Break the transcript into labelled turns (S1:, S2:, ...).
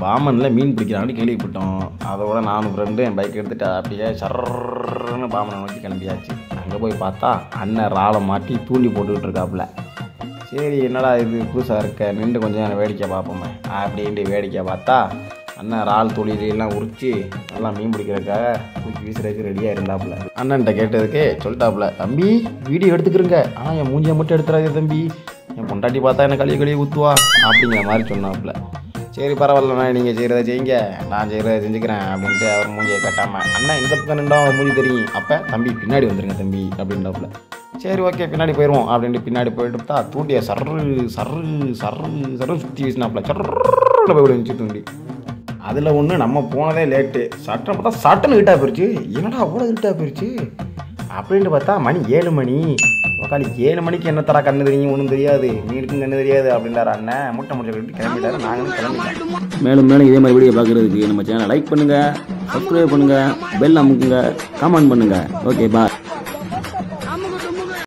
S1: பாமனில் மீன் பிடிக்கிறாங்கன்னு கேள்விப்பட்டோம். அதோட நானும் ஃப்ரெண்டு என் பைக் எடுத்துட்டு அப்படியே சர்ன்னு பாமனை நோக்கி கிளம்பியாச்சு. அங்கே போய் பார்த்தா அண்ணன் ராளை மாட்டி தூண்டி போட்டுக்கிட்டு இருக்காப்புல. சரி என்னடா இது? புதுசாக இருக்க. நின்று கொஞ்சம் நேரம் வேடிக்கை பார்ப்போமே. அப்படின்ட்டு வேடிக்கை பார்த்தா அண்ணன் இறால் தொழிலெல்லாம் உரிச்சு நல்லா மீன் பிடிக்கிறதுக்காக தூக்கி வீசுறதுக்கு ரெடியாக இருந்தாப்புல. அண்ணன்ட்ட கேட்டதுக்கு சொல்லிட்டாப்புல தம்பி வீடியோ எடுத்துக்கிறங்க ஆனால் என் மூஞ்சியை மட்டும் எடுத்துறாதே தம்பி. என் பொண்டாட்டி பார்த்தா என்ன கழிவு கழிவு ஊற்றுவா அப்படிங்கிற மாதிரி சொன்னாப்புல. சரி பரவாயில்லண்ணா நீங்கள் செய்கிறத செய்யுங்க. நான் செய்கிறத செஞ்சுக்கிறேன் அப்படின்ட்டு அவர் மூஞ்சியை கட்டாமல் அண்ணா இந்த பக்கம் நின்றா மூஞ்சி தெரியும். அப்போ தம்பி பின்னாடி வந்துருங்க தம்பி அப்படின்றாப்புல. சரி ஓகே பின்னாடி போயிடுவோம் அப்படின்ட்டு பின்னாடி போயிட்டு பார்த்தா தூண்டியை சர்ரு சர்ரு சர்ரு சர்ரு சுற்றி வீசினாப்புல. சர்ரு போய் விழுந்துச்சு தூண்டி. அதில் ஒன்று நம்ம போனதே லேட்டு. சட்டம் பார்த்தா சட்டன்னு இருட்டாக போயிடுச்சு என்னடா அவ்வளோ இருட்டாக போயிடுச்சு அப்படின்ட்டு பார்த்தா மணி ஏழு மணி. உக்காளி ஏழு மணிக்கு என்ன தரா கண்ணு தெரியும் ஒன்றும் தெரியாது. மீனுக்கும் கண்ணு தெரியாது அப்படின்றாரு அண்ணன். முட்டை முட்டை கட்டி கிளம்பிட்டாரு. நாங்களும் கிளம்பிட்டோம்.
S2: மேலும் மேலும் இதே மாதிரி வீடியோ பார்க்குறதுக்கு நம்ம சேனலை லைக் பண்ணுங்கள் சப்ஸ்கிரைப் பண்ணுங்கள் பெல் அமுக்குங்க கமெண்ட் பண்ணுங்கள் ஓகே பாய்